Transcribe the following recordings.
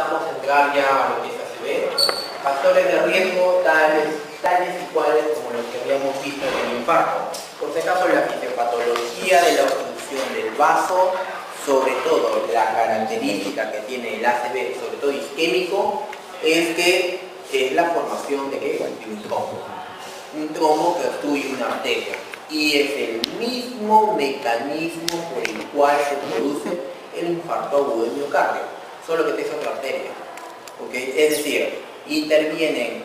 comenzamos a entrar ya a lo que es ACV, factores de riesgo tales, tales y cuales como los que habíamos visto en el infarto. Por si acaso la fisiopatología de la obstrucción del vaso, sobre todo la característica que tiene el ACV, sobre todo isquémico, es que es la formación de, ¿qué? de un trombo. Un trombo que obstruye una arteria. Y es el mismo mecanismo por el cual se produce el infarto agudo del miocardio, solo que es otra arteria. ¿okay? Es decir, intervienen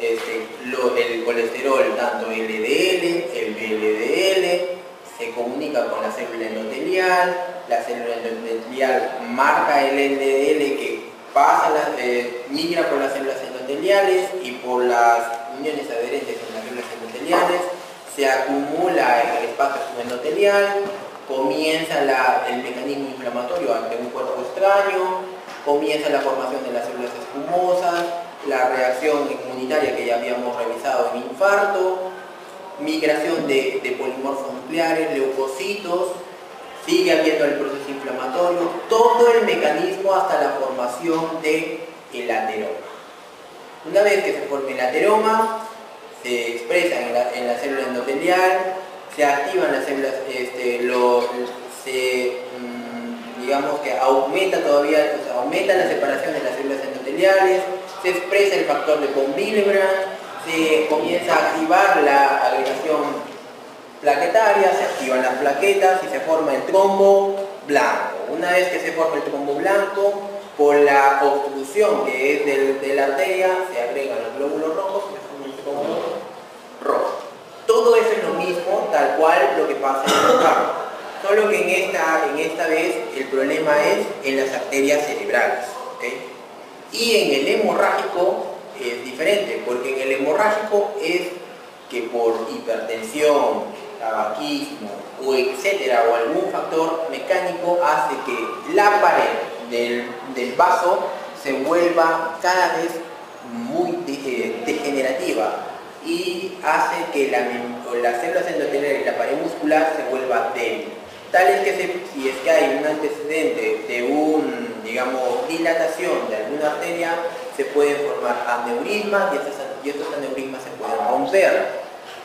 este, el colesterol, tanto LDL, el VLDL, se comunica con la célula endotelial, la célula endotelial marca el LDL que pasa, eh, migra por las células endoteliales y por las uniones adherentes en las células endoteliales, se acumula en el espacio subendotelial, comienza el mecanismo inflamatorio ante un cuerpo extraño, comienza la formación de las células escumosas, la reacción inmunitaria que ya habíamos revisado en infarto, migración de, polimorfos nucleares, leucocitos, sigue habiendo el proceso inflamatorio, todo el mecanismo hasta la formación del el ateroma. Una vez que se forme el ateroma, se expresa en la, célula endotelial, se activan las células, este, se, mm, digamos que aumenta todavía, aumenta la separación de las células endoteliales, se expresa el factor de von Willebrand, se comienza a activar la agregación plaquetaria, se activan las plaquetas y se forma el trombo blanco. Una vez que se forma el trombo blanco, por la obstrucción que es de la arteria, se agregan los glóbulos rojos y se forma el trombo rojo. Todo eso es lo mismo, tal cual lo que pasa en el carro. Solo que en esta, en esta vez el problema es en las arterias cerebrales. Y en el hemorrágico es diferente, porque en el hemorrágico es que por hipertensión, tabaquismo o etcétera, o algún factor mecánico hace que la pared del, del vaso se vuelva cada vez muy eh, degenerativa y hace que la, las células y la pared muscular se vuelva débil. Tal es que si es que hay un antecedente de un, digamos, dilatación de alguna arteria, se pueden formar aneurismas y estos, y aneurismas se pueden romper,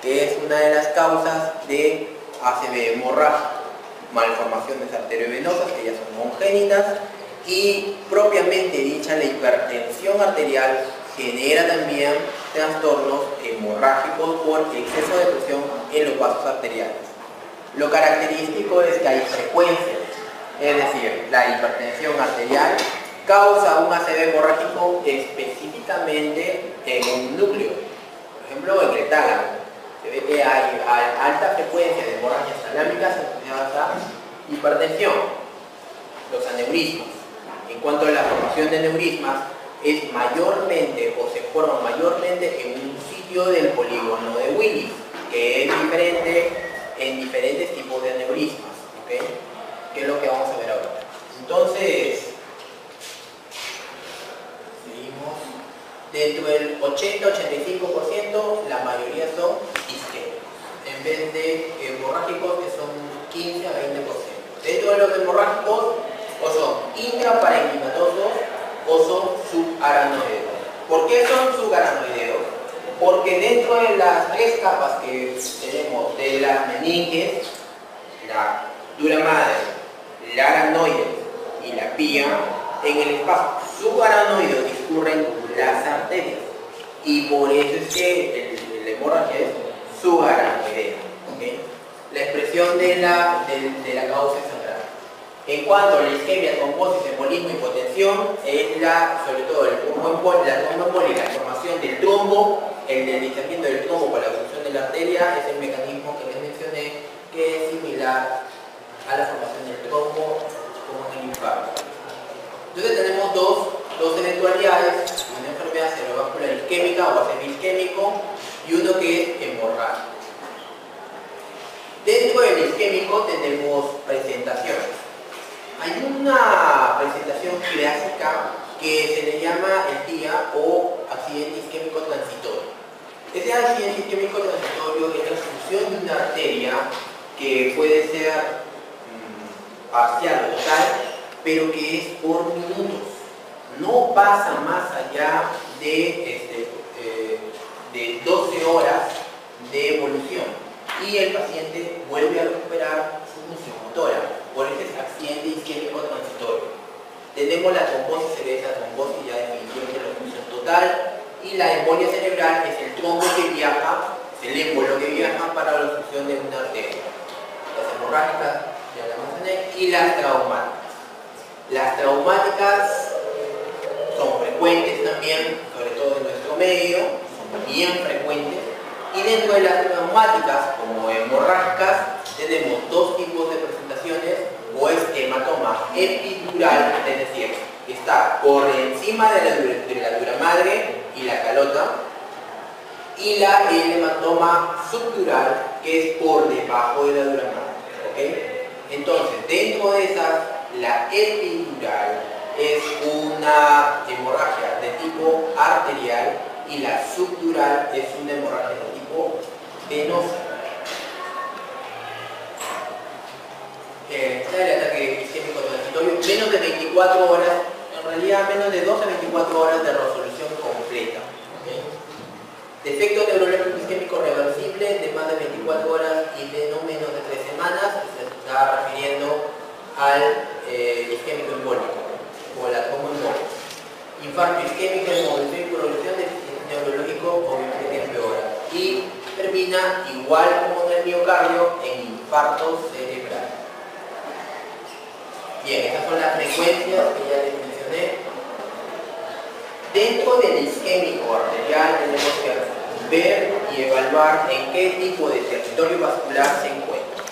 que es una de las causas de ACV hemorrágico, malformaciones arteriovenosas que ya son congénitas y propiamente dicha la hipertensión arterial genera también trastornos hemorrágicos por exceso de presión en los vasos arteriales. Lo característico es que hay frecuencias, es decir, la hipertensión arterial causa un ACV hemorrágico específicamente en un núcleo, por ejemplo en el tálamo. Se ve que hay alta frecuencia de hemorragias talámicas asociadas a hipertensión, los aneurismas. En cuanto a la formación de aneurismas, es mayormente o se forma mayormente en un sitio del polígono de Willis, que es diferente en diferentes tipos de aneurismas, ¿okay? que es lo que vamos a ver ahora. Entonces, seguimos. Dentro del 80-85%, la mayoría son isquémicos, en vez de hemorrágicos que son 15 a 20%. Dentro de los hemorrágicos, o son intraparenquimatosos o son subaranoideos. ¿Por qué son subaranoideos? Porque dentro de las tres capas que tenemos de las meninges, la dura madre, la aranoide y la pía, en el espacio subaranoideo discurren las arterias. Y por eso es que el, hemorragia es subaranoidea. La expresión de la, de la causa es en cuanto a la isquemia, trombosis, embolismo, hipotensión, es la, sobre todo el trombo la tromboembólica, la formación del trombo, el deslizamiento del trombo por la obstrucción de la arteria, es el mecanismo que les mencioné, que es similar a la formación del trombo como en el infarto. Entonces tenemos dos, dos eventualidades, una enfermedad cerebrovascular isquémica o ACV isquémico y uno que es hemorrágico. Dentro del isquémico tenemos presentaciones. Hay una presentación clásica que se le llama el día o accidente isquémico transitorio. Ese accidente isquémico transitorio es la función de una arteria que puede ser mmm, parcial o total, pero que es por minutos. no pasa más allá de, este, eh, de 12 horas de evolución y el paciente vuelve a recuperar su función motora por ese accidente isquémico transitorio. Tenemos la trombosis cereza, trombosis ya definitivamente la función total y la embolia cerebral es el trombo que viaja, es el émbolo que viaja para la obstrucción de una arteria. Las hemorrágicas, ya la mencioné, y las traumáticas. Las traumáticas son frecuentes también, sobre todo en nuestro medio, son bien frecuentes. Y dentro de las traumáticas, como hemorrágicas, tenemos dos tipos de presentaciones, o es hematoma epidural, es decir, está por encima de la, de la dura madre y la calota, y la hematoma subdural, que es por debajo de la dura madre. Entonces, dentro de esas, la epidural es una hemorragia de tipo arterial y la subdural es una hemorragia de tipo venosa. Eh, el ataque menos de 24 horas, en realidad menos de 12 a 24 horas de resolución. Defecto neurológico isquémico reversible de más de 24 horas y de no menos de 3 semanas, se está refiriendo al eh, isquémico embólico o la tromboembolia. Infarto isquémico, y progresión de neurológico obviamente empeora. Y termina igual como en el miocardio en infarto cerebral. Bien, estas son las frecuencias que ya les mencioné. Dentro del isquémico arterial tenemos que ver y evaluar en qué tipo de territorio vascular se encuentra.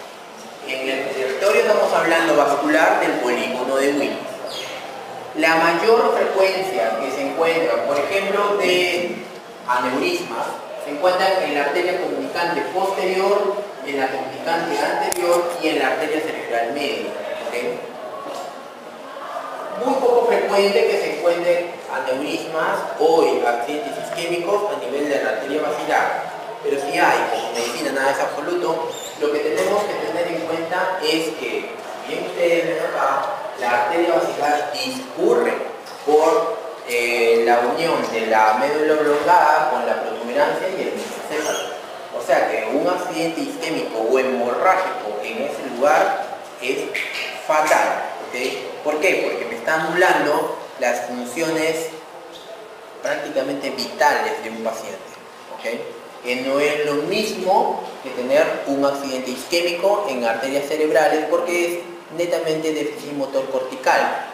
En el territorio estamos hablando vascular del polígono de Willis. La mayor frecuencia que se encuentra, por ejemplo, de aneurismas, se encuentra en la arteria comunicante posterior, en la comunicante anterior y en la arteria cerebral media. Muy poco frecuente que se encuentren aneurismas o accidentes isquémicos a nivel de la arteria basilar. Pero si hay, como medicina nada es absoluto, lo que tenemos que tener en cuenta es que, bien ustedes ven acá, la arteria basilar discurre por eh, la unión de la médula oblongada con la protuberancia y el mesencéfalo. O sea que un accidente isquémico o hemorrágico en ese lugar es fatal. ¿Por qué? Porque me está anulando las funciones prácticamente vitales de un paciente. Que no es lo mismo que tener un accidente isquémico en arterias cerebrales porque es netamente déficit motor cortical.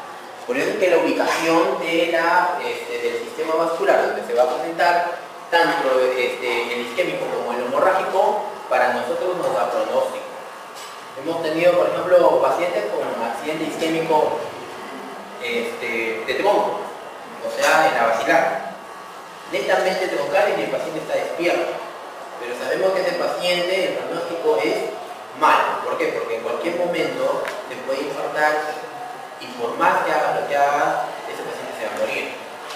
Por eso es que la ubicación de la, este, del sistema vascular donde se va a presentar tanto este, el isquémico como el hemorrágico, para nosotros nos da pronóstico. Hemos tenido, por ejemplo, pacientes con accidente isquémico este, de tronco, o sea, en la basilar. Netamente troncal y el paciente está despierto. Pero sabemos que ese paciente, el pronóstico es malo. ¿Por qué? Porque en cualquier momento se puede infartar y por más que haga lo que haga, ese paciente se va a morir.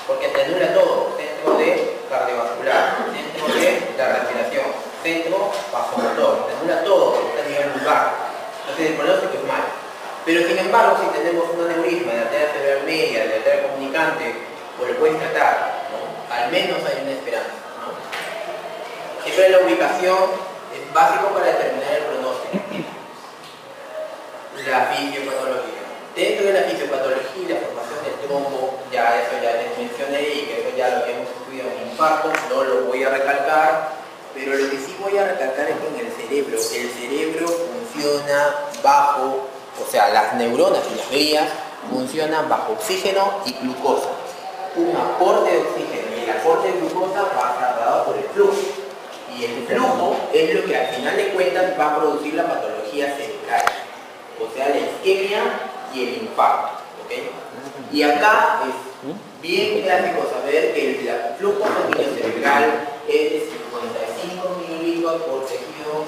Porque te todo, centro de cardiovascular, centro de la respiración, centro vasomotor, te anula todo, está a nivel lugar. Entonces el pronóstico es malo. Pero sin embargo, si tenemos un aneurisma de arteria cerebral media, de arteria comunicante, o lo puedes tratar, al menos hay una esperanza. Siempre la ubicación es básico para determinar el pronóstico. La fisiopatología. Dentro de la fisiopatología la formación del trombo, ya eso ya les mencioné y que eso ya lo hemos estudiado en infarto, no lo voy a recalcar, pero lo que sí voy a recalcar es que en el cerebro, el cerebro funciona bajo o sea, las neuronas y las vías funcionan bajo oxígeno y glucosa. Un aporte de oxígeno y el aporte de glucosa va trasladado por el flujo. Y el flujo es lo que al final de cuentas va a producir la patología cerebral, o sea, la isquemia y el infarto. Y acá es bien clásico saber que el flujo sanguíneo cerebral es de 55 mililitros por tejido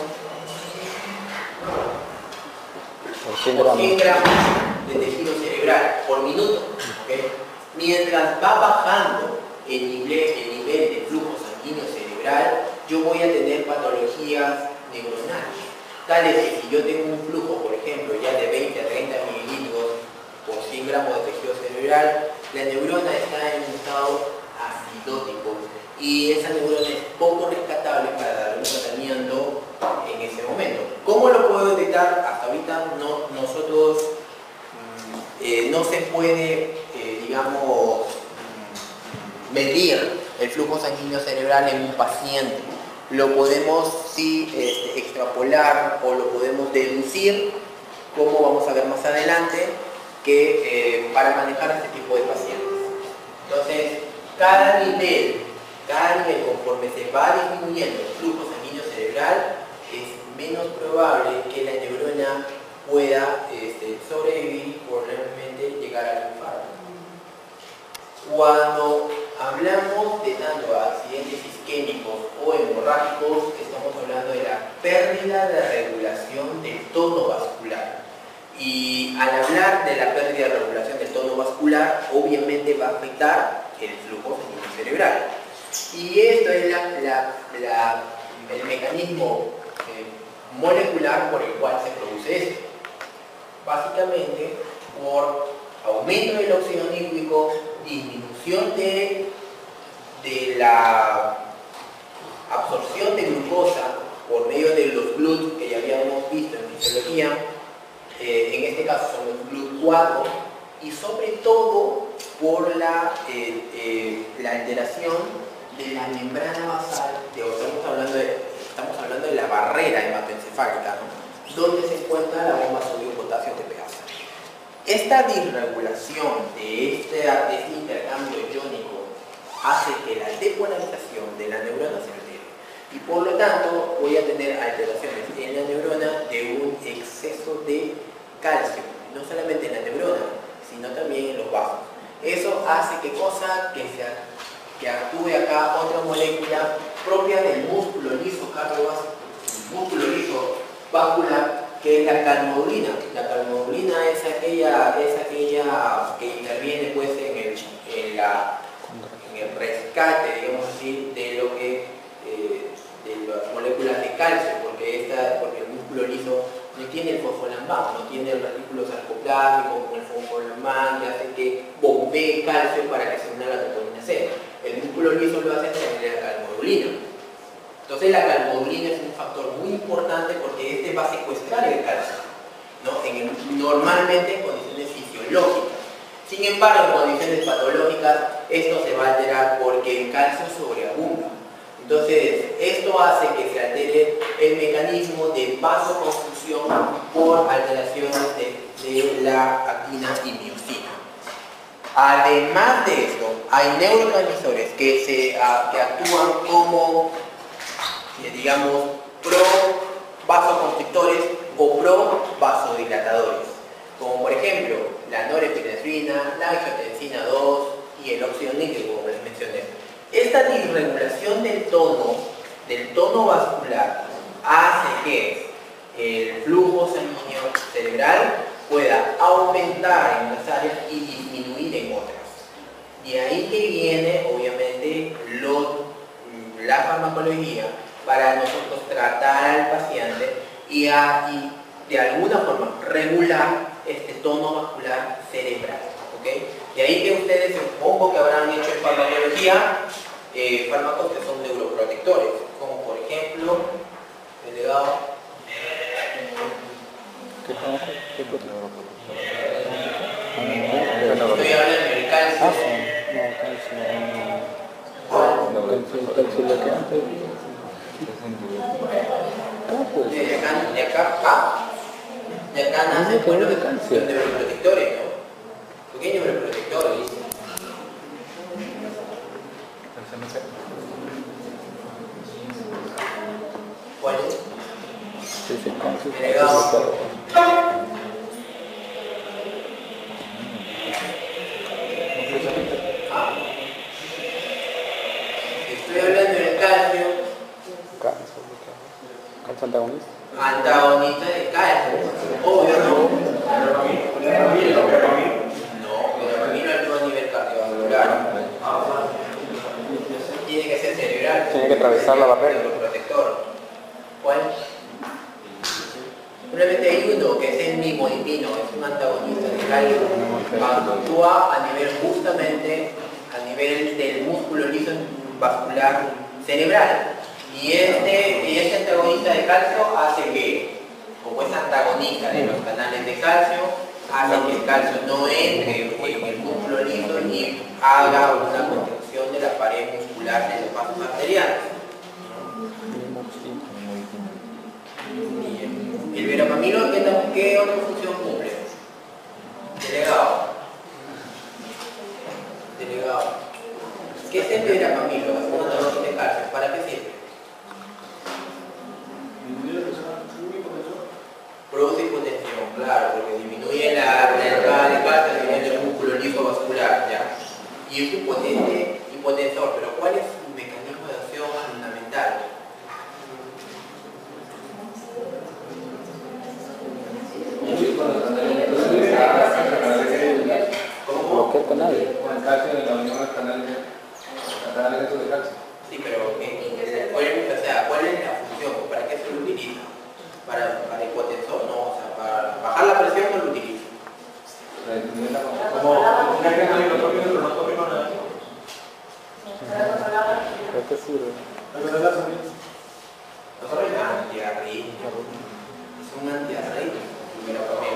por 100 gramos, de tejido cerebral por minuto. Mientras va bajando el nivel, el nivel de flujo sanguíneo cerebral, yo voy a tener patologías neuronales. Tales que si yo tengo un flujo, por ejemplo, ya de 20 a 30 mililitros por 100 gramos de tejido cerebral, la neurona está en un estado acidótico y esa neurona es poco rescatable para dar un tratamiento en ese momento. ¿Cómo lo puedo detectar? Hasta ahorita no, nosotros mm, eh, no se puede, eh, digamos, mm, medir el flujo sanguíneo cerebral en un paciente. Lo podemos sí este, extrapolar o lo podemos deducir, como vamos a ver más adelante, que eh, para manejar este tipo de pacientes. Entonces, cada nivel, cada nivel conforme se va disminuyendo el flujo sanguíneo cerebral, es menos probable que la neurona pueda este, sobrevivir y probablemente llegar al infarto. Cuando hablamos de tanto accidentes isquémicos o hemorrágicos, estamos hablando de la pérdida de regulación del tono vascular. Y al hablar de la pérdida de regulación del tono vascular, obviamente va a afectar el flujo sanguíneo cerebral. Y esto es el mecanismo eh, molecular por el cual se produce esto. Básicamente por aumento del óxido nítrico, disminución de, de la absorción de glucosa por medio de los GLUT que ya habíamos visto en fisiología, eh, en este caso son los GLUT4, y sobre todo por la, eh, la alteración de la membrana basal, de, estamos, hablando de, estamos hablando de la barrera hematoencefálica, donde se encuentra la bomba sodio-potasio TPase. Esta disregulación de este, de este intercambio iónico hace que la depolarización de la neurona se altere. Y por lo tanto voy a tener alteraciones en la neurona de un exceso de calcio, no solamente en la neurona, sino también en los vasos. Eso hace que cosa que, sea, que actúe acá otra molécula propia del músculo liso cardiovascular, músculo liso vascular que es la calmodulina. La calmodulina es aquella, es aquella que interviene pues en el, en el rescate, digamos así, de lo que eh, de las moléculas de calcio, porque, esta, porque el músculo liso no tiene el fosfolambán, no tiene el retículo sarcoplásmico como el fosfolambán que hace que bombee calcio para que se una la troponina C. El músculo liso lo hace de la calmodulina. Entonces la calmodulina es un factor muy importante porque este va a secuestrar el calcio, ¿no? normalmente en condiciones fisiológicas. Sin embargo, en condiciones patológicas esto se va a alterar porque el calcio sobreabunda. Entonces, esto hace que se altere el mecanismo de vasoconstrucción por alteraciones de, la y miocina. Además de esto, hay neurotransmisores que, se, que actúan como digamos, pro vasoconstrictores o pro vasodilatadores, como por ejemplo la norepinefrina, la angiotensina 2 y el óxido nítrico, como les mencioné. Esta disregulación del tono, del tono vascular, hace que el flujo sanguíneo cerebral pueda aumentar en unas áreas y disminuir en otras. De ahí que viene, obviamente, la farmacología para nosotros tratar al paciente y, de alguna forma regular este tono vascular cerebral. ¿okay? De ahí que ustedes supongo que habrán hecho en farmacología eh, fármacos que son neuroprotectores, como por ejemplo el legado. ¿Qué Estoy hablando del calcio. No, calcio. No, calcio de acá, de acá, acá, de acá nace el bueno, de cáncer. Los neuroprotectores, ¿no? Pequeños neuroprotectores, dice. ¿Cuál es? Sí, sí, Estoy hablando del calcio antagonista? Antagonista de calcio. Obvio, ¿no? No, el dopamina actúa a nivel cardiovascular. Tiene que ser cerebral. Tiene que atravesar la barrera. protector. ¿Cuál? Simplemente hay uno que es el mismo divino, es un antagonista de calcio. actúa a nivel justamente, a nivel del músculo liso vascular cerebral. Y este, y este antagonista de calcio hace que, como es antagonista de los canales de calcio, hace que el calcio no entre en el músculo liso y haga una contracción de la pared muscular de los vasos arteriales. El verapamilo, ¿qué, otra función cumple? Delegado. Delegado. ¿Qué es el verapamilo? Es un de calcio. ¿Para qué sirve? Produce hipotensión, claro, porque disminuye la, entrada de calcio a nivel del músculo vascular, ¿ya? Y es un potente hipotensor, pero ¿cuál es su mecanismo de acción fundamental? ¿Cómo? El canal. Con el calcio de la unión canales estos de calcio. Sí, pero ¿qué- ¿cuál es, o sea, ¿cuál es la función? ¿Para qué se lo utiliza? ¿Para, para hipotensor? No, o sea, para bajar la presión no lo utiliza. O sea, disminuye la- Como un ejemplo hidrotrópico, pero no tópico nada. ¿Para qué sirve? No un antiarrítmico, pero como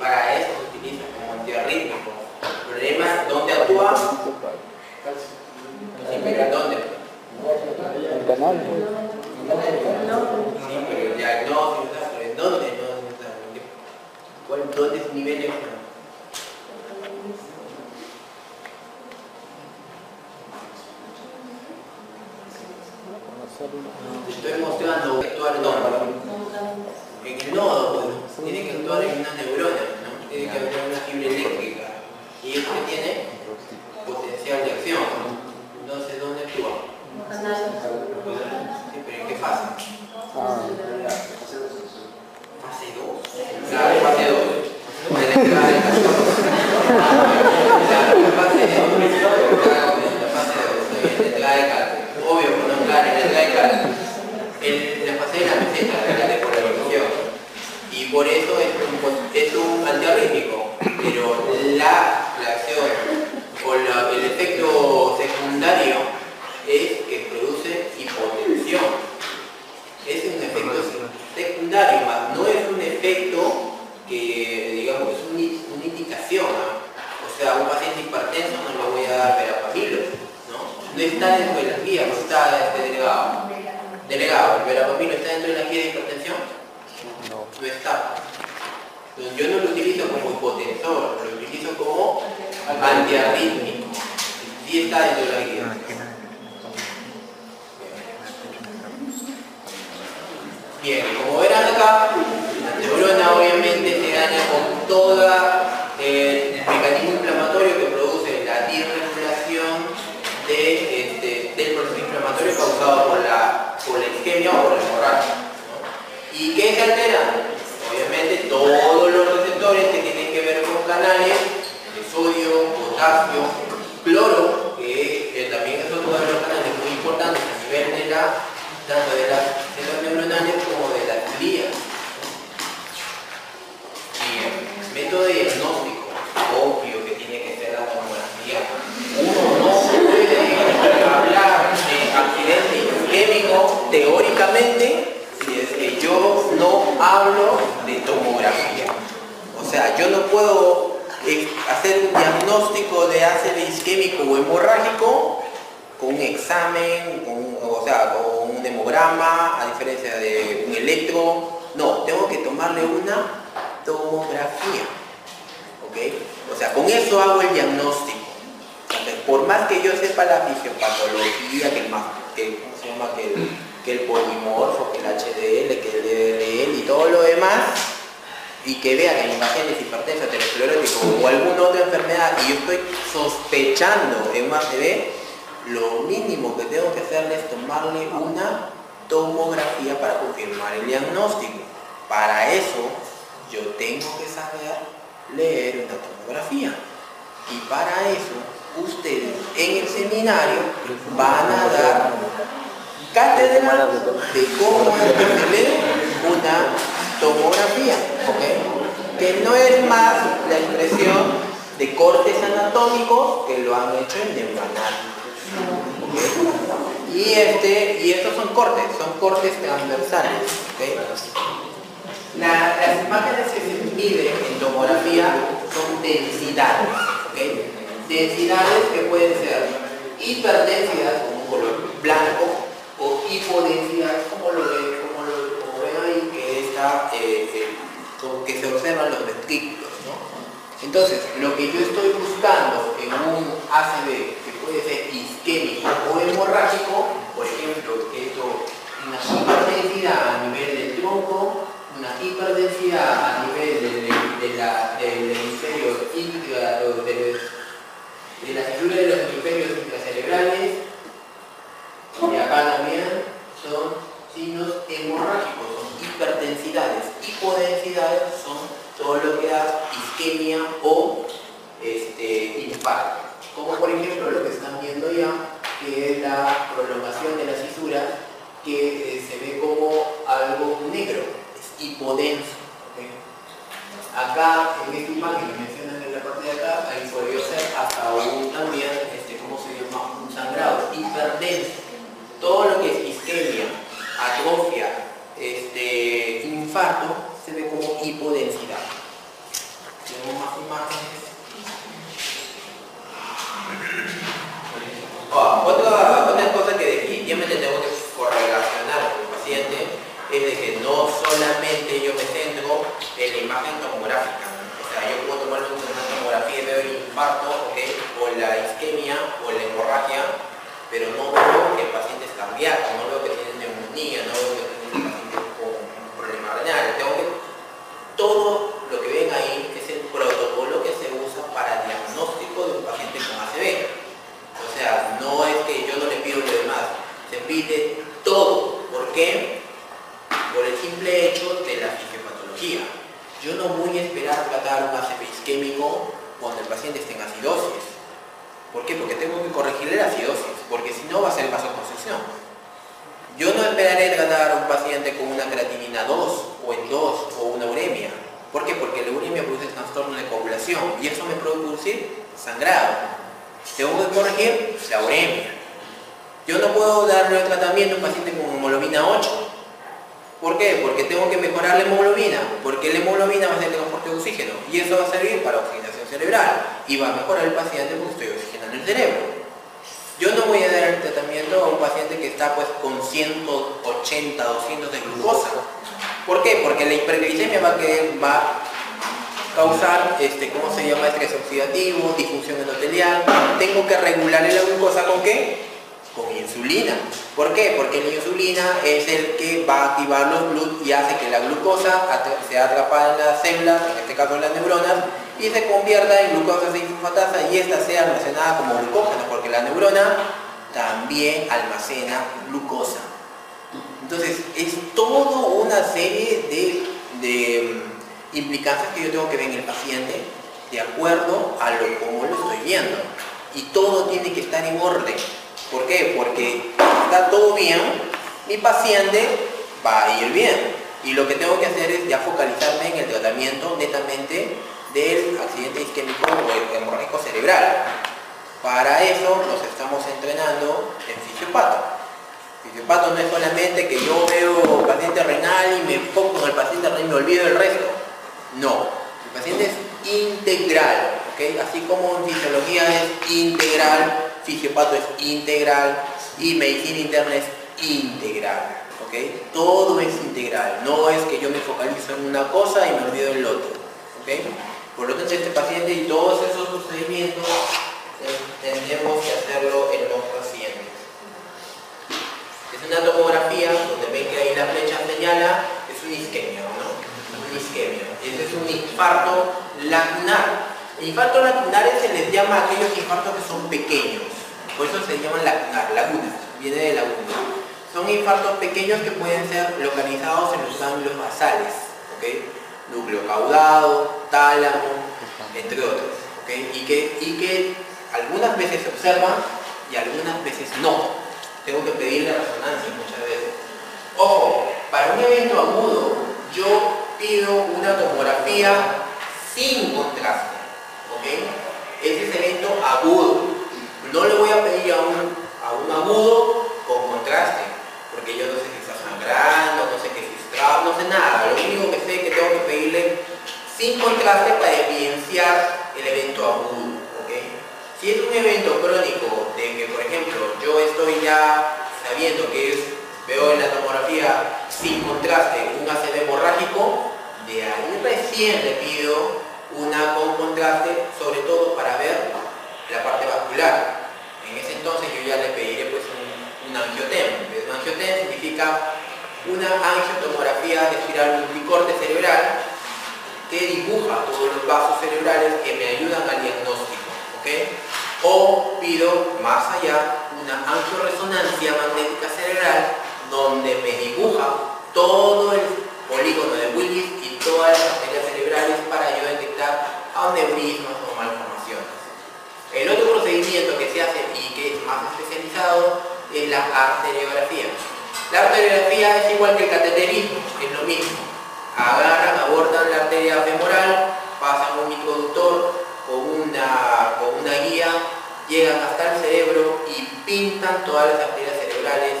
para eso se utiliza como antiarrítmico. El problema es dónde actúa, sí, pero ¿dónde? El canal. Sí, pero el diagnóstico, pero ¿en dónde? No, no está. ¿Cuál, ¿Dónde es nivel extra? Te estoy mostrando actuar dónde. En el nodo, pues, tiene que actuar en una neurona, ¿no? Tiene que haber una fibra eléctrica. Y esto que tiene potencial de acción. Entonces, ¿dónde actúa? Sí, pero ¿en qué fase? Ah, Fase 2. Claro, fase 2. De la entrada de calcio. Claro, fase 2. Claro, la fase 2. La entrada de calcio. Obvio, pues no, claro, la entrada de calcio. El- la fase de la meseta, de la depolarización. Y por eso es un, es un antiarrítmico. Pero la, la acción o la- el efecto secundario es que produce hipotensión es un efecto secundario, más no es un efecto que, digamos, es un- una indicación. ¿no? O sea, un paciente hipertenso no le voy a dar verapamilo, ¿no? No está dentro de la guía, no está este delegado. Delegado, ¿el verapamilo está dentro de la guía de hipertensión? no. No está. Entonces, yo no lo utilizo como hipotensor, lo utilizo como antiarrítmico. Sí está dentro de la guía. Bien, como verán acá, neurona obviamente se daña con todo el mecanismo inflamatorio que produce la disregulación de, este, del proceso inflamatorio causado por la, por la isquemia o por la hemorragia. ¿Y qué se altera? Obviamente todos los receptores que tienen que ver con canales de sodio, potasio, cloro, que eh, también es otro los canales muy importantes a nivel de la, tanto de las células neuronales como de las glías. Bien, método de diagnóstico, obvio que tiene que ser la tomografía. Uno no puede hablar de accidente isquémico teóricamente si es que yo no hablo de tomografía. O sea, yo no puedo eh, hacer un diagnóstico de ácido isquémico o hemorrágico con un examen, o sea, con un hemograma, a diferencia de un electro. No, tengo que tomarle una tomografía. ¿Ok? O sea, con eso hago el diagnóstico. Por más que yo sepa la fisiopatología, que el, que, ¿cómo se llama? que el, polimorfo, que el HDL, que el DDL y todo lo demás, y que vea que mi paciente es hipertenso, o alguna otra enfermedad y yo estoy sospechando en un ACV, lo mínimo que tengo que hacerle es tomarle una tomografía para confirmar el diagnóstico. Para eso yo tengo que saber leer una tomografía. Y para eso ustedes en el seminario van a dar cátedra de cómo se una tomografía, ¿ok? Que no es más la expresión de cortes anatómicos que lo han hecho en. ¿ok? Y, este, y estos son cortes, son cortes transversales. ¿ok? La- las imágenes que se miden en tomografía son densidades. ¿ok? Densidades que pueden ser hiperdensidad como un color blanco o hipodensidad como lo, ve- eh, eh, que se observan los ventrículos. ¿no? Entonces, lo que yo estoy buscando en un ACV que puede ser isquémico o hemorrágico, por ejemplo, esto, una hiperdensidad a nivel del tronco, una hiperdensidad a nivel del, de hemisferio del- de la fisura de los hemisferios intracerebrales, y acá también son signos hemorrágicos, son hiperdensidades. Hipodensidades son todo lo que da isquemia o este, infarto. Como por ejemplo lo que están viendo ya, que es la prolongación de las fisuras, que eh, se ve como algo negro, es hipodenso. Acá, en esta imagen que mencionan en la parte de acá, ahí podría ser hasta un también, este, ¿cómo se llama? Un sangrado hiperdenso. Todo lo que es isquemia, atrofia, este, infarto, se ve como hipodensidad. Tenemos más imágenes. Ah, otra, otra cosa que definitivamente tengo que correlacionar con el paciente es de que no solamente yo me centro en la imagen tomográfica. O sea, yo puedo tomar una tomografía y veo el infarto, ¿ok? o la isquemia, o la hemorragia, pero no veo que el paciente es cardíaco, no veo que tiene neumonía, no veo que tiene un paciente con un problema renal. Tengo que, todo lo que ven ahí es el protocolo que se usa para diagnóstico de un paciente con ACV. O sea, no es que yo no le pido lo demás, pide todo. ¿Por qué? Por el simple hecho de la fisiopatología. Yo no voy a esperar tratar un ACV isquémico cuando el paciente esté en acidosis. ¿Por qué? Porque tengo que corregirle la acidosis, porque si no va a ser vasoconstricción. Yo no esperaré tratar a un paciente con una creatinina 2 o en 2 o una uremia. ¿Por qué? Porque la uremia produce trastorno de coagulación y eso me producir sangrado. Tengo que corregir la uremia. Yo no puedo darle tratamiento a un paciente con hemoglobina 8. ¿Por qué? Porque tengo que mejorar la hemoglobina, porque la hemoglobina va a ser transporte de oxígeno y eso va a servir para oxigenación cerebral y va a mejorar el paciente porque estoy oxigenando el cerebro. Yo no voy a dar el tratamiento a un paciente que está pues con 180, 200 de glucosa. ¿Por qué? Porque la hiperglicemia va a, que- va a causar, este, ¿cómo se llama? Estrés oxidativo, disfunción endotelial. Tengo que regularle la glucosa con qué? Con insulina. ¿Por qué? Porque la insulina es el que va a activar los GLUT y hace que la glucosa sea atrapada en las células, en este caso las neuronas, y se convierta en glucosa 6-fosfatasa y esta sea almacenada como glucógeno, porque la neurona también almacena glucosa. Entonces, es toda una serie de, de, mm, implicancias que yo tengo que ver en el paciente de acuerdo a lo como lo estoy viendo. Y todo tiene que estar en orden. ¿Por qué? Porque está todo bien, mi paciente va a ir bien. Y lo que tengo que hacer es ya focalizarme en el tratamiento netamente del accidente isquémico o hemorrágico cerebral. Para eso nos estamos entrenando en fisiopato. Fisiopato no es solamente que yo veo paciente renal y me enfoco en el paciente renal y me olvido del resto. No, el paciente es integral, ¿ok? Así como en fisiología es integral, fisiopato es integral y medicina interna es integral, ¿ok? Todo es integral, no es que yo me focalizo en una cosa y me olvido del otro, ¿ok? Por lo tanto, este paciente y todos esos procedimientos eh, tendremos que hacerlo en los pacientes. Es una tomografía donde ven que ahí la flecha señala, es un isquemia, ¿no? Un isquemia. Ese es un infarto lacunar. El infarto lacunar se les llama a aquellos infartos que son pequeños. Por eso se llaman lagunas, viene de laguna. Son infartos pequeños que pueden ser localizados en los ganglios basales, ¿ok? Núcleo caudado, tálamo, entre otros, ¿ok? Y que, y que algunas veces se observan y algunas veces no. Tengo que pedirle resonancia muchas veces. Ojo, para un evento agudo, yo pido una tomografía sin contraste, ese es evento agudo. No le voy a pedir a un, a un agudo con contraste, porque yo no sé si está sangrando, no sé qué si está, no sé nada. Lo único que sé es que tengo que pedirle sin contraste para evidenciar el evento agudo. ¿ok? Si es un evento crónico de que, por ejemplo, yo estoy ya sabiendo que es, veo en la tomografía sin contraste un ACV hemorrágico, de ahí recién le pido una con contraste, sobre todo para ver la parte vascular. En ese entonces yo ya le pediré pues un, un. Un angiotem significa una angiotomografía de espiral multicorte cerebral que dibuja todos los vasos cerebrales que me ayudan al diagnóstico. ¿ok? O pido más allá una angioresonancia magnética cerebral donde me dibuja todo el polígono de Willis y todas las arterias cerebrales para yo detectar aneurismas o malformaciones. El otro procedimiento que se hace y que es más especializado es la arteriografía. La arteriografía es igual que el cateterismo, es lo mismo. Agarran, abordan la arteria femoral, pasan un microductor con una, con una guía, llegan hasta el cerebro y pintan todas las arterias cerebrales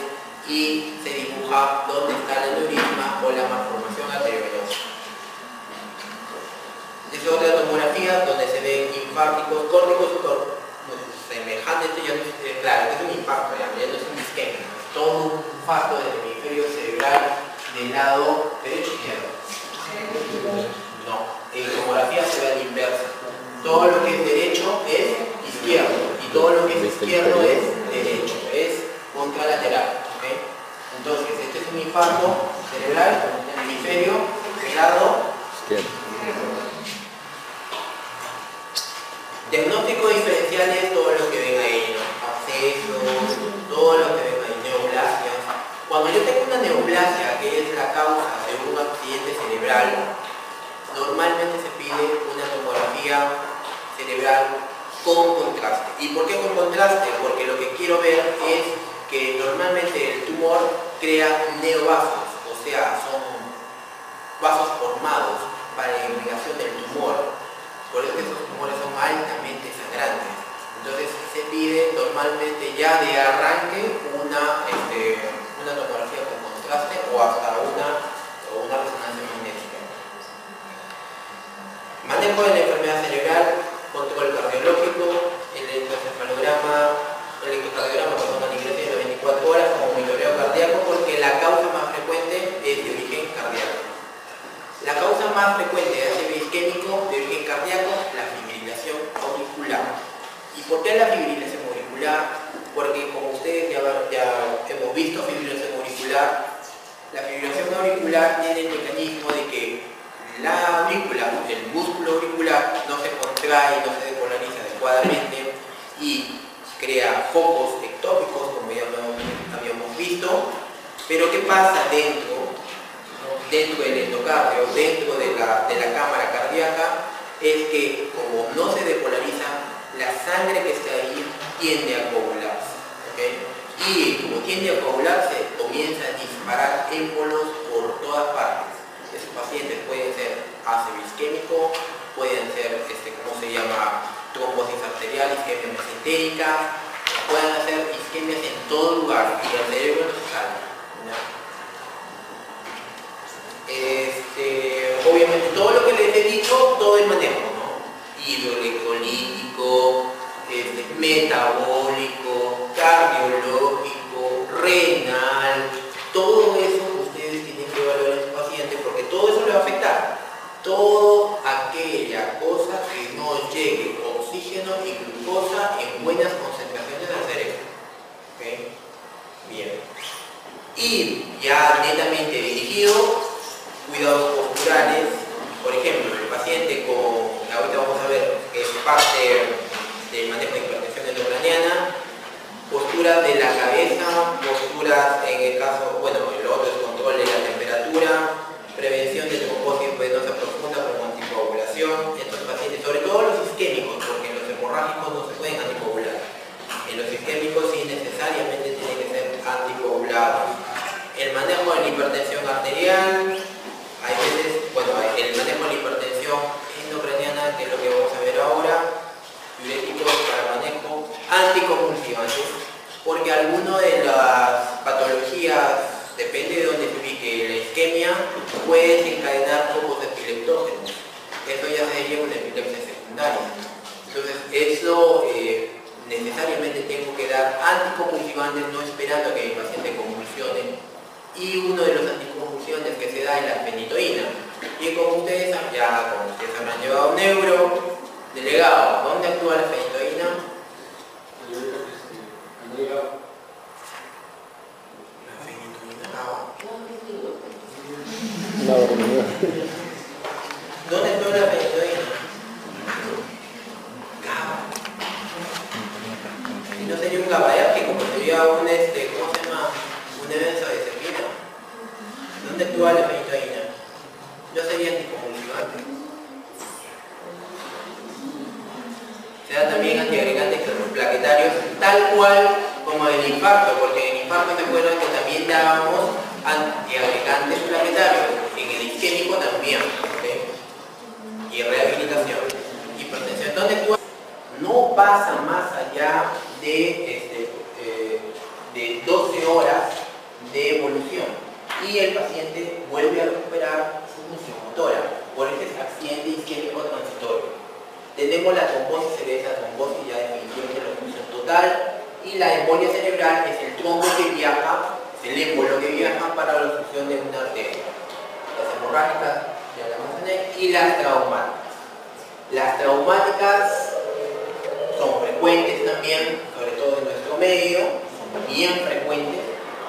y se dibuja dónde está el aneurisma o la malformación arteriovenosa. Es otra tomografía donde se ven infartos córticos semejantes, ya no es, eh, claro, es un infarto, ya, ya no es un isquemia, es todo un infarto del hemisferio cerebral del lado derecho izquierdo. No, en tomografía se ve a la inversa. Todo lo que es derecho es izquierdo y todo lo que es izquierdo es derecho, es contralateral. ¿ok? Entonces, este es un infarto cerebral, hemisferio, del lado Izquierdo. Diagnóstico diferencial neoplasia, que es la causa de un accidente cerebral, normalmente se pide una tomografía cerebral con contraste. ¿Y por qué con contraste? Porque lo que quiero ver es que normalmente el tumor crea neovasos, o sea, son vasos formados para la irrigación del tumor. Por eso esos tumores son altamente sangrantes. Entonces se pide normalmente ya de arranque una, este, una tomografía con o hasta una, o una resonancia magnética. Manejo de la enfermedad cerebral, control cardiológico, electroencefalograma, electrocardiograma perdón, de 24 horas como monitoreo cardíaco porque la causa más frecuente es de origen cardíaco. La causa más frecuente de ACV isquémico de origen cardíaco, la fibrilación auricular. ¿Y por qué la fibrilación auricular? Porque como ustedes ya, ya hemos visto fibrilación auricular, la fibrilación auricular tiene el mecanismo de que la aurícula, el músculo auricular, no se contrae, no se depolariza adecuadamente y crea focos ectópicos, como ya habíamos visto. Pero ¿qué pasa dentro dentro del endocardio, dentro de la, de la cámara cardíaca, es que como no se depolariza, la sangre que está ahí tiende a coagularse. Y como tiende a coagularse, comienza a disparar émbolos por todas partes. Esos pacientes pueden ser ácido isquémico, pueden ser, este, ¿cómo se llama?, trombosis arterial, isquemia mesentérica, pueden hacer isquemias en todo lugar y el cerebro no se salva. Este, obviamente todo lo que les he dicho, todo el manejo, ¿no? Hidroelectrolítico, este, metabólico, cardiológico, renal, todo eso ustedes tienen que evaluar en su paciente porque todo eso le va a afectar. Toda aquella cosa que no llegue oxígeno y glucosa en buenas concentraciones al cerebro. ¿Ok? Bien. Y ya netamente dirigido cuidados posturales, por ejemplo, el paciente con, ahorita vamos a ver que es parte del manejo de hipertensión endocraniana, posturas de la cabeza, posturas en el caso, bueno, el otro es control de la temperatura, prevención de trombosis venosa profunda como anticoagulación, estos pacientes, sobre todo los isquémicos, porque los hemorrágicos no se pueden anticoagular. En los isquémicos sí necesariamente tienen que ser anticoagulados. El manejo de la hipertensión arterial, hay veces, bueno, el manejo de la hipertensión endocraniana, que es lo que vamos a ver ahora, pulsivantes porque alguno de las patologías, depende de dónde se ubique la isquemia, puede desencadenar focos epileptógenos. Eso ya sería una epilepsia secundaria. Entonces, eso eh, necesariamente tengo que dar anticonvulsivantes no esperando a que mi paciente convulsione. Y uno de los anticonvulsivantes que se da es la fenitoína. Y como ustedes ya, como ustedes habrán llevado neuro, delegado, ¿dónde actúa la fenitoína? La fenitoína. La hormiga. ¿Dónde actúa la fenitoína? GABA. Y no sería un GABAérgico, porque sería un, este, ¿cómo se llama? Una benzodiazepina. ¿Dónde actúa la fenitoína? Yo sería anticonvulsivante. Se da también antiagregantes plaquetarios, tal cual como el infarto, porque en el infarto se acuerdan que también dábamos antiagregantes plaquetarios, en el isquémico también, ¿ok? Y rehabilitación, hipertensión. ¿Dónde actúa? No pasa más allá de, este, eh, de 12 horas de evolución y el paciente vuelve a recuperar su función motora por ese accidente isquémico transitorio tenemos la trombosis cerebral, trombosis ya definitivamente la función total, y la embolia cerebral es el trombo que viaja, es el émbolo que viaja para la obstrucción de una arteria. Y las traumáticas. Las traumáticas son frecuentes también, sobre todo en nuestro medio, son bien frecuentes,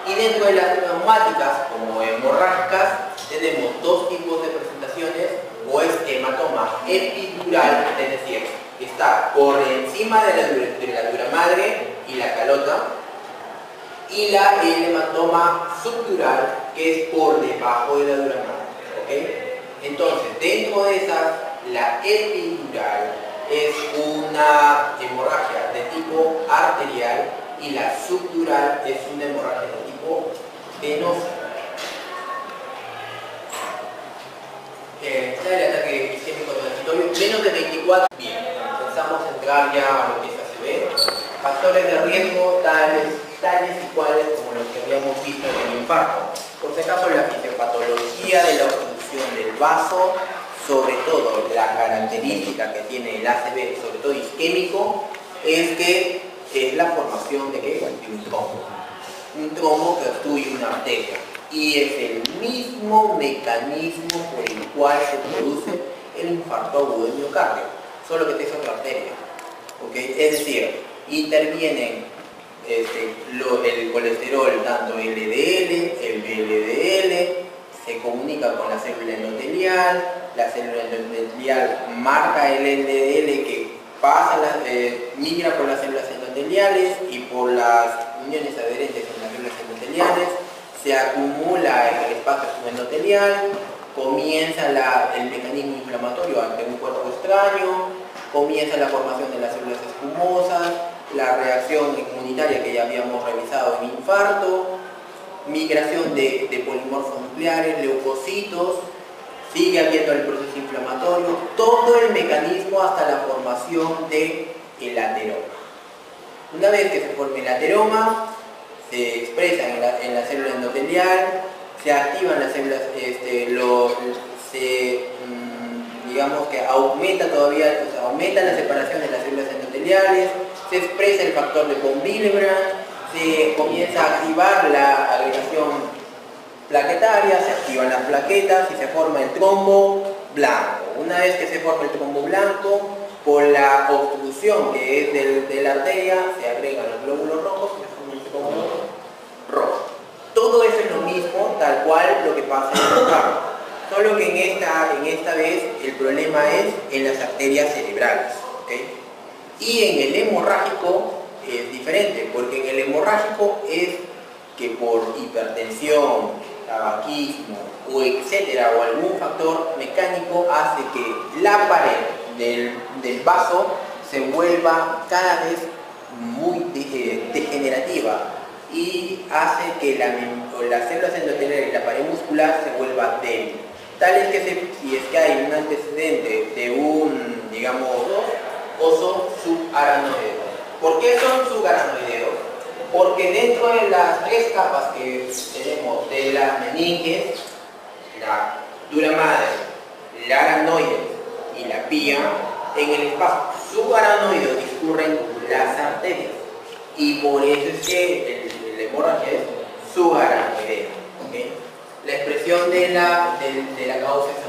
y dentro de las traumáticas, como hemorrágicas, tenemos dos tipos de presentaciones o es hematoma epidural, es decir, está por encima de la, de dura madre y la calota, y la el hematoma subdural, que es por debajo de la dura madre. Entonces, dentro de esas, la epidural es una hemorragia de tipo arterial y la subdural es una hemorragia de tipo venosa. eh, el ataque isquémico transitorio, menos de 24. Bien, empezamos a entrar ya a lo que es ACV. Factores de riesgo tales, tales y cuales como los que habíamos visto en el infarto. Por si acaso la fisiopatología de la del vaso, sobre todo la característica que tiene el ACV, sobre todo isquémico, es que es la formación de, ¿qué? un trombo. Un trombo que obstruye una arteria y es el mismo mecanismo por el cual se produce el infarto agudo del miocardio, solo que es otra arteria. ¿okay? Es decir, intervienen este, el colesterol, tanto LDL, el VLDL, se comunica con la célula endotelial, la célula endotelial marca el LDL que pasa, eh, migra por las células endoteliales y por las uniones adherentes en las células endoteliales, se acumula en el espacio subendotelial, comienza el mecanismo inflamatorio ante un cuerpo extraño, comienza la formación de las células espumosas, la reacción inmunitaria que ya habíamos revisado en infarto, migración de, de polimorfos nucleares, leucocitos, sigue habiendo el proceso inflamatorio, todo el mecanismo hasta la formación del el ateroma. Una vez que se forme el ateroma, se expresan en la, en la célula endotelial, se activan las células, este, lo, se, mmm, digamos que aumenta todavía, o aumenta la separación de las células endoteliales, se expresa el factor de von se comienza a activar la agregación plaquetaria, se activan las plaquetas y se forma el trombo blanco. Una vez que se forma el trombo blanco, por la obstrucción que es del, de la arteria, se agregan los glóbulos rojos y se forma el trombo rojo. Todo eso es lo mismo, tal cual lo que pasa en el infarto. Solo que en esta, en esta vez el problema es en las arterias cerebrales. Y en el hemorrágico es diferente, porque en el hemorrágico es que por hipertensión, tabaquismo o etcétera o algún factor mecánico hace que la pared del, del vaso se vuelva cada vez muy de, eh, degenerativa y hace que la, las células endoteliales y la pared muscular se vuelva débil. Tal es que si es que hay un antecedente de un, digamos, oso subaranoideo. ¿Por qué son subaranoideos? Porque dentro de las tres capas que tenemos de las meninges, la dura madre, la aranoide y la pía, en el espacio subaranoide discurren las arterias. Y por eso es que el, hemorragia es subaranoidea. ¿ok? La expresión de la, de, de la causa es.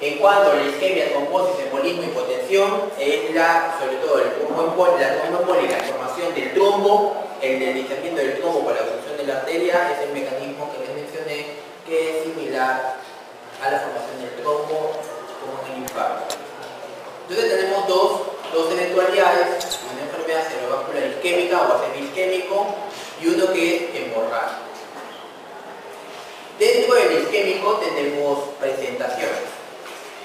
En cuanto a la isquemia, trombosis, embolismo, hipotensión, es la, sobre todo el trombo la la formación del trombo, el deslizamiento del trombo para la obstrucción de la arteria, es el mecanismo que les mencioné, que es similar a la formación del trombo como en el infarto. Entonces tenemos dos, dos eventualidades, una enfermedad cerebrovascular isquémica o acemi isquémico y uno que es hemorrágico. Dentro del isquémico tenemos presentaciones.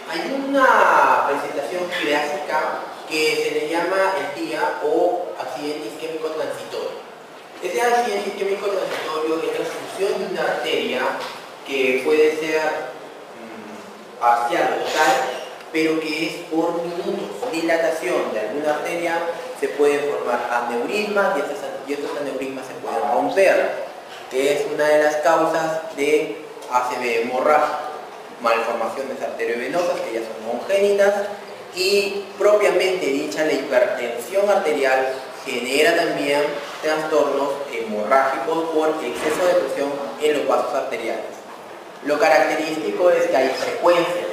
Hay una presentación clásica que se le llama el TIA o accidente isquémico transitorio. Este accidente isquémico transitorio es la función de una arteria que puede ser mm, parcial o total, pero que es por minutos. Dilatación de alguna arteria se pueden formar aneurismas y estos, y aneurismas se pueden romper, que es una de las causas de ACV hemorrágico malformaciones arteriovenosas que ya son congénitas y propiamente dicha la hipertensión arterial genera también trastornos hemorrágicos por exceso de presión en los vasos arteriales. Lo característico es que hay frecuencia,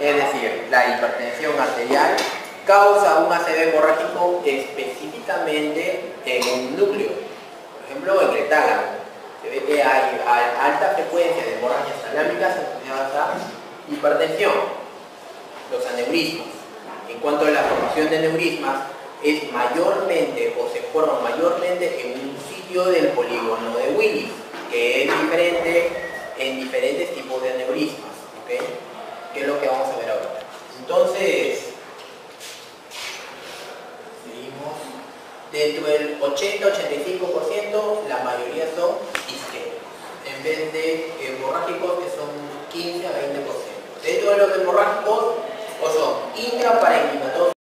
es decir, la hipertensión arterial causa un ACV hemorrágico específicamente en un núcleo, por ejemplo el tálamo hay alta frecuencia de hemorragias talámicas asociadas a hipertensión, los aneurismas. En cuanto a la formación de aneurismas, es mayormente o se forma mayormente en un sitio del polígono de Willis, que es diferente en diferentes tipos de aneurismas, ¿okay? que es lo que vamos a ver ahora. Entonces, seguimos. Dentro del 80-85%, la mayoría son isquémicos, en vez de hemorrágicos que son 15 a 20%. Dentro de los hemorrágicos, o son intraparenquimatosos